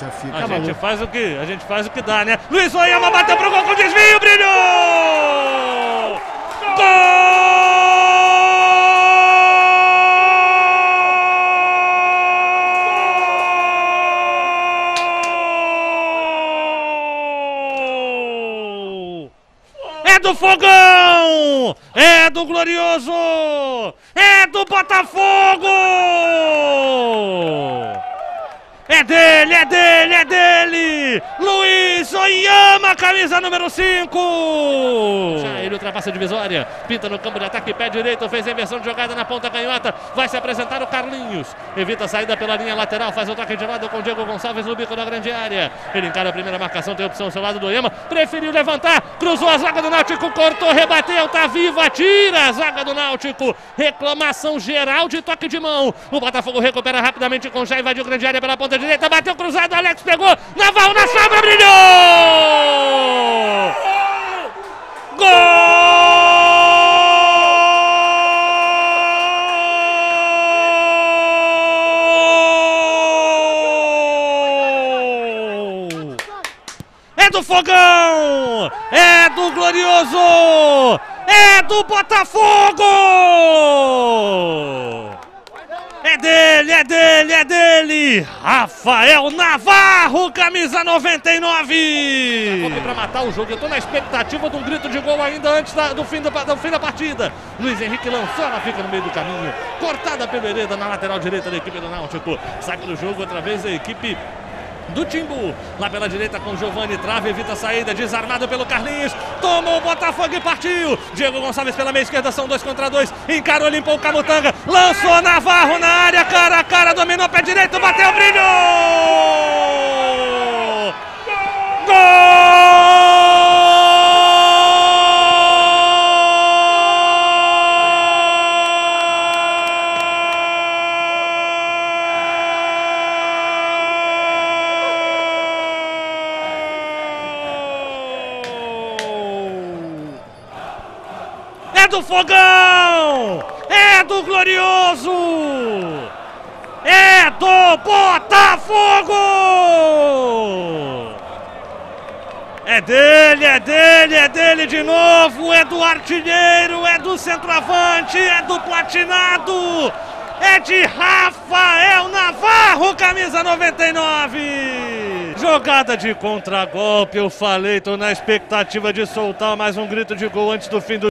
gente faz o que, a gente faz o que dá, né? Luiz Oyama bateu pro gol com desvio, brilhou! Gol! É do Fogão! É do Glorioso! É do Botafogo! É dele, é dele, é dele! Luiz Oyama, camisa número 5! Já ele ultrapassa a divisória, pinta no campo de ataque, pé direito, fez a inversão de jogada na ponta canhota, vai se apresentar o Carlinhos, evita a saída pela linha lateral, faz o toque de lado com o Diego Gonçalves no bico da grande área. Ele encara a primeira marcação, tem opção ao seu lado do Oyama, preferiu levantar, cruzou a zaga do Náutico, cortou, rebateu, tá viva, tira a zaga do Náutico, reclamação geral de toque de mão. O Botafogo recupera rapidamente com já invadiu grande área pela ponta direita, bateu cruzado, Alex pegou, Naval na sobra, brilhou! Gol! É do Fogão! É do Glorioso! É do Botafogo! É dele, é dele, é dele! Rafael Navarro, camisa 99! Golpe pra matar o jogo. Eu tô na expectativa de um grito de gol ainda antes da- do, fim da, do fim da partida. Luiz Henrique lançou, ela fica no meio do caminho. Cortada pelo Hereda na lateral direita da equipe do Náutico. Saque do jogo outra vez a equipe do Timbu. Lá pela direita com Giovanni Trave, evita a saída, desarmado pelo Carlinhos. Tomou o Botafogo e partiu. Diego Gonçalves pela meia esquerda, são dois contra dois. Encarou, limpou o Camutanga. Lançou Navarro na área, cara a cara, dominou pé direito, bateu, brilhou! Do Fogão! É do Glorioso! É do Botafogo! É dele, é dele, é dele de novo, é do artilheiro, é do centroavante, é do platinado, é de Rafael Navarro, camisa 99. Jogada de contragolpe, eu falei, tô na expectativa de soltar mais um grito de gol antes do fim do